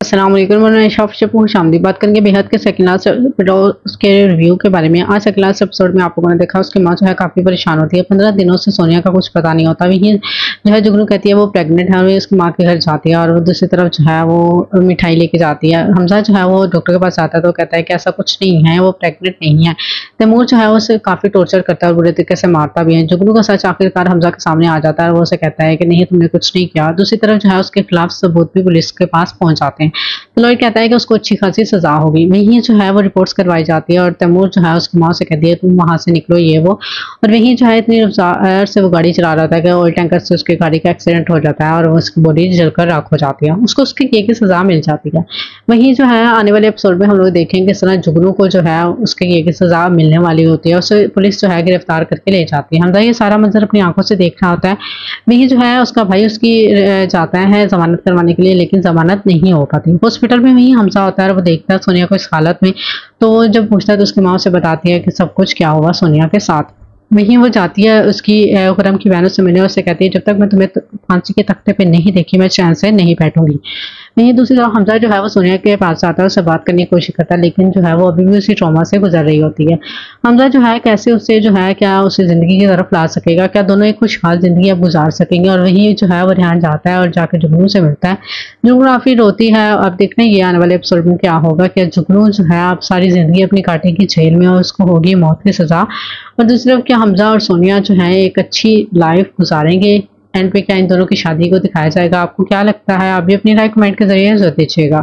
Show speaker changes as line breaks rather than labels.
वालेकुम मैं शॉप से पूछ शामदी बात करेंगे। बेहद के सेकंड लास्ट उसके रिव्यू के बारे में। आज सेकंड लास्ट एपिसोड में आप लोगों ने देखा, उसकी माँ जो है काफ़ी परेशान होती है। पंद्रह दिनों से सोनिया का कुछ पता नहीं होता। वही जो है जुगनू कहती है, वो प्रेग्नेंट है और उसकी माँ के घर जाती है और दूसरी तरफ़ जो है वो मिठाई लेके जाती है। हमजा जो है वो डॉक्टर के पास आता है तो कहता है कि ऐसा कुछ नहीं है, वो प्रेगनेंट नहीं है। तैमूर जो है उसे काफ़ी टॉर्चर करता है और बुरे तरीके से मारता भी है। जुगनू का सच आखिरकार हमजा के सामने आ जाता है और वो उसे कहता है कि नहीं, तुमने कुछ नहीं किया। दूसरी तरफ़ जो है उसके खिलाफ सबूत भी पुलिस के पास पहुँच जाते हैं। Okay तो कहता है कि उसको अच्छी खासी सजा होगी। वहीं जो है वो रिपोर्ट्स करवाई जाती है और तैमूर जो है उसकी माँ से कहती है, तुम वहाँ से निकलो, ये वो। और वहीं जो है इतनी रफ्तार से वो गाड़ी चला रहा था कि ऑयल टैंकर से उसकी गाड़ी का एक्सीडेंट हो जाता है और उसकी बॉडी जलकर राख हो जाती है। उसको उसके किए की सजा मिल जाती है। वहीं जो है आने वाले एपिसोड में हम लोग देखेंगे किस तरह जुगनू को जो है उसके किए की सजा मिलने वाली होती है उसे पुलिस जो है गिरफ़्तार करके ले जाती है। हमजा ये सारा मंजर अपनी आँखों से देख रहा होता है। वहीं जो है उसका भाई उसकी जाता है जमानत करवाने के लिए, लेकिन जमानत नहीं हो पाती। हॉस्पिटल में वही हमसा होता है वो देखता है सोनिया को इस हालत में। तो जब पूछता है तो उसकी माँ उसे बताती है कि सब कुछ क्या हुआ सोनिया के साथ। वहीं वो जाती है उसकी खुरम की बहनों से मिलने उससे कहती है, जब तक मैं तुम्हें फांसी के तख्ते पे नहीं देखी, मैं चैन से नहीं बैठूँगी। नहीं, दूसरी तरफ़ हमजा जो है, वो सोनिया के पास आता है उससे बात करने की कोशिश करता है, लेकिन जो है, वो अभी भी उसी ट्रॉमा से गुजर रही होती है। हमजा जो है, कैसे उससे जो है, क्या उसे ज़िंदगी की तरफ़ ला सकेगा? क्या दोनों एक खुशहाल ज़िंदगी अब गुजार सकेंगे? और वही जो है, वो ध्यान जाता है और जाकर जुगनू से मिलता है। जुगनू काफ़ी रोती है। अब देखने ये आने वाले एपिसोड में क्या होगा क्या जुगनू जो है, अब सारी ज़िंदगी अपनी काटेगी जेल में और उसको होगी मौत की सज़ा। और दूसरी तरफ़ क्या हमजा और सोनिया जो है, एक अच्छी लाइफ गुजारेंगे? एंड पे क्या इन दोनों की शादी को दिखाया जाएगा? आपको क्या लगता है? आप भी अपनी राय कमेंट के ज़रिए ज़रूर दीजिएगा।